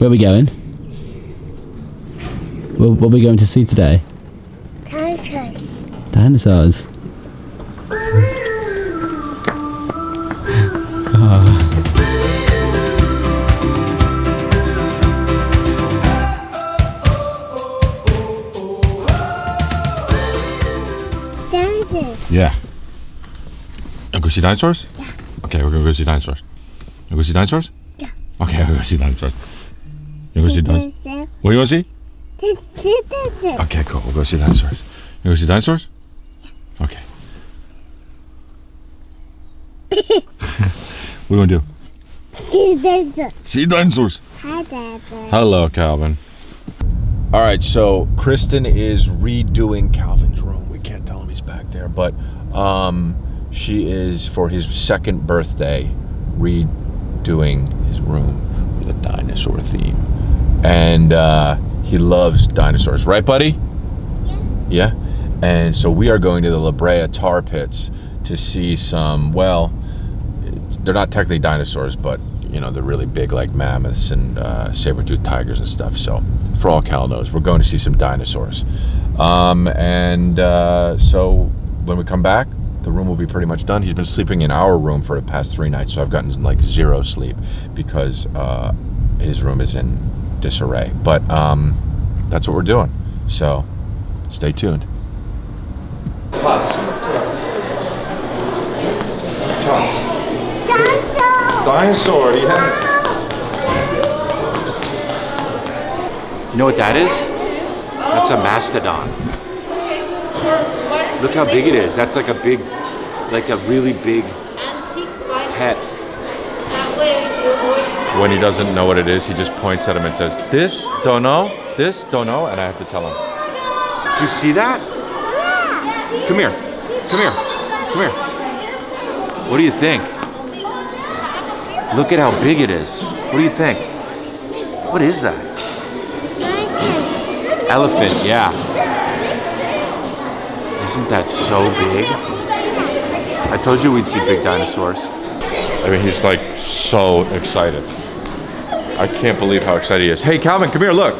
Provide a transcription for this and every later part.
Where are we going? What, what are we going to see today? Dinosaurs. Dinosaurs. Ah. Dinosaurs. Yeah. Wanna go see dinosaurs? Yeah. Okay, we're gonna go see dinosaurs. You go see dinosaurs? Yeah. Okay, we'll go see dinosaurs. You go see dinosaurs? What do you want to see? Dinosaurs. Okay, cool. We'll go see dinosaurs. You go see dinosaurs? Okay. what do you want to do? See Dinosaurs. See dinosaurs. Hi, Dad. Hello, Calvin. All right, so Kristin is redoing Calvin's room. We can't tell him he's back there, but um, she is for his second birthday redoing his room with a dinosaur theme, and uh, he loves dinosaurs, right, buddy? Yeah. Yeah. And so we are going to the La Brea Tar Pits to see some. Well, it's, they're not technically dinosaurs, but you know they're really big, like mammoths and uh, saber-toothed tigers and stuff. So, for all Cal knows, we're going to see some dinosaurs. Um, and uh, so when we come back, the room will be pretty much done. He's been sleeping in our room for the past three nights, so I've gotten like zero sleep because uh, his room is in disarray. But um, that's what we're doing. So, stay tuned. Tots. Tots. Dinosaur. Dinosaur, yeah. You know what that is? That's a mastodon. Look how big it is. That's like a big, like a really big pet. When he doesn't know what it is, he just points at him and says, This, don't know, this, don't know, and I have to tell him. Do you see that? Come here. Come here. Come here. What do you think? Look at how big it is. What do you think? What is that? Elephant, yeah. Isn't that so big? I told you we'd see big dinosaurs. I mean, he's like so excited. I can't believe how excited he is. Hey, Calvin, come here, look.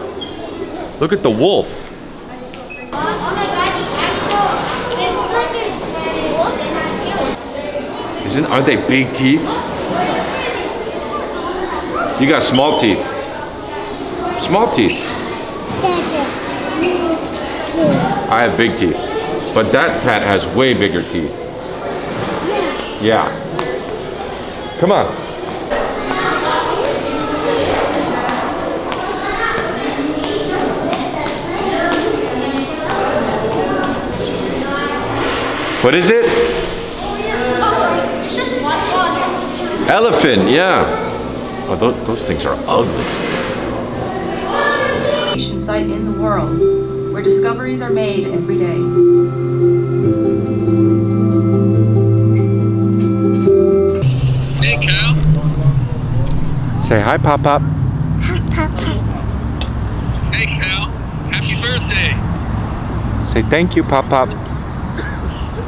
Look at the wolf. Isn't aren't they big teeth? You got small teeth. Small teeth. I have big teeth. But that cat has way bigger teeth. Yeah. Come on. What is it? Elephant, yeah. Oh, well, those, those things are ugly. site in the world where discoveries are made every day. Hey, Cal. Say hi, Pop Pop. Hi, Pop Pop. Hey, Cal. Happy birthday. Say thank you, Pop Pop.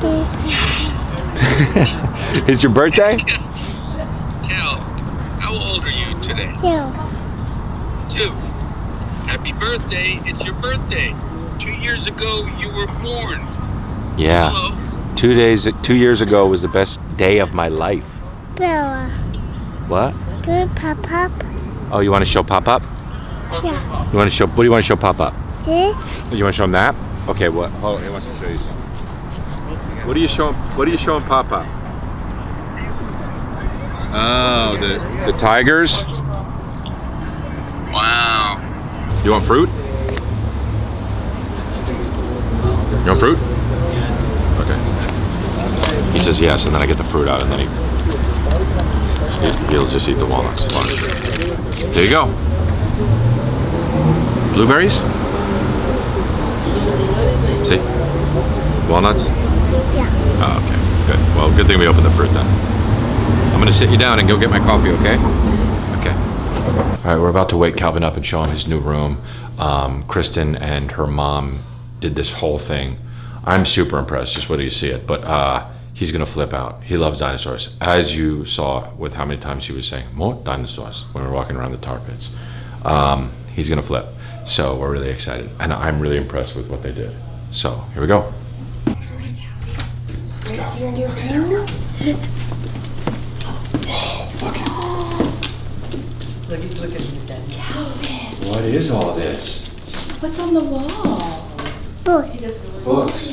It's your birthday? Cal, how old are you today? Two. Two. Happy birthday. It's your birthday. Two years ago, you were born. Yeah. Hello. Two days, two years ago was the best day of my life. Bella. What? Good pop pop. Oh, you want to show pop up? Yeah. You want to show? What do you want to show pop up? This. You want to show him that? Okay. What? Oh, he wants to show you something. What are you showing? What are you showing Pop? Oh, the the tigers. Wow. You want fruit? You want fruit? Okay. He says yes, and then I get the fruit out, and then he he- he'll just eat the walnuts. There you go. Blueberries. See? Walnuts. Yeah. Oh, okay. Good. Well, good thing we opened the fruit then. I'm gonna sit you down and go get my coffee, okay? Okay. All right, we're about to wake Calvin up and show him his new room. Um, Kristin and her mom did this whole thing. I'm super impressed. Just wait till you see it. But uh, he's gonna flip out. He loves dinosaurs, as you saw with how many times he was saying more dinosaurs when we were walking around the tar pits. Um, he's gonna flip. So we're really excited, and I'm really impressed with what they did. So here we go. What is all this? What's on the wall? Book. Books.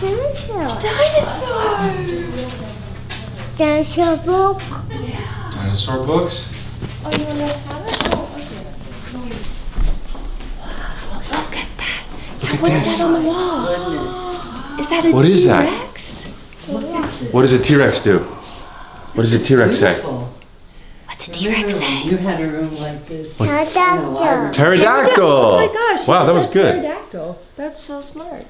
Dinosaur. Dinosaur! Dinosaur book. Dinosaur books. Oh, you want to have it? Oh, okay. Look at that. Look at What's this. that on the wall? Is that a What is that? T-Rex? What does a T-Rex do? What does a T-Rex say? Beautiful. What's a T-Rex say? You had a room like this. Pterodactyl. Pterodactyl. Oh my gosh. Wow, that was good. Pterodactyl. That's so smart.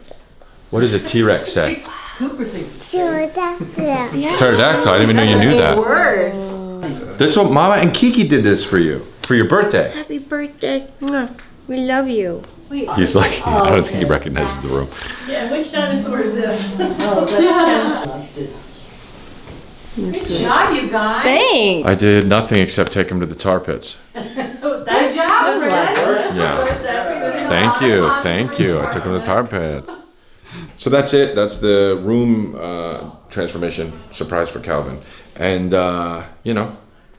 What does a T-Rex say? Cooper thinks. Pterodactyl. Yeah. Pterodactyl. I didn't even know you knew that. Word. This one, Mama and Kiki did this for you for your birthday. Happy birthday. We love you. He's like, I don't think he recognizes the room. Yeah, which dinosaur is this? Oh, that's Good job, you guys. Thanks. I did nothing except take him to the tar pits. Good job, Fred. Yeah. Thank you, thank you. I took him to the tar pits. So that's it. That's the room uh, transformation surprise for Calvin, and uh, you know,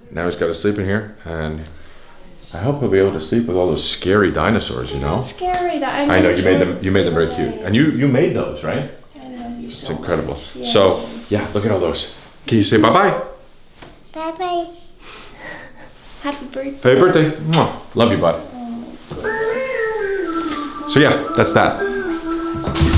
now he's got to sleep in here, and I hope he'll be able to sleep with all those scary dinosaurs. You know. Scary. That I, I know you made them. You made them very cute, and you you made those, right? I love you It's incredible. So yeah, look at all those. Can you say bye bye? Bye bye. Happy birthday. Happy birthday. Mwah. Love you, bud. So yeah, that's that.